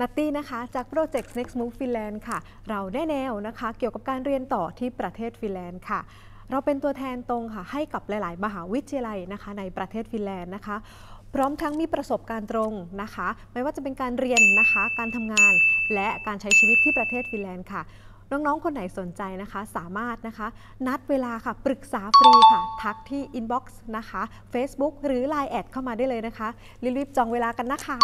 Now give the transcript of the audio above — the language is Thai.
นัตตี้นะคะจาก project Next Move Finland ค่ะ เราแนะแนวนะคะเกี่ยวกับการเรียนต่อที่ประเทศฟินแลนด์ค่ะ เราเป็นตัวแทนตรงค่ะให้กับหลาย ๆ มหาวิทยาลัยนะคะในประเทศฟินแลนด์นะคะพร้อมทั้งมีประสบการณ์ตรงนะคะ ไม่ว่าจะเป็นการเรียนนะคะ การทำงาน และการใช้ชีวิตที่ประเทศฟินแลนด์ค่ะน้อง ๆ คนไหนสนใจนะคะ สามารถนะคะ นัดเวลาค่ะ ปรึกษาฟรีค่ะ ทักที่ inbox นะคะ Facebook หรือ Line add เข้ามาได้เลยนะคะ รีบๆจองเวลากันนะคะ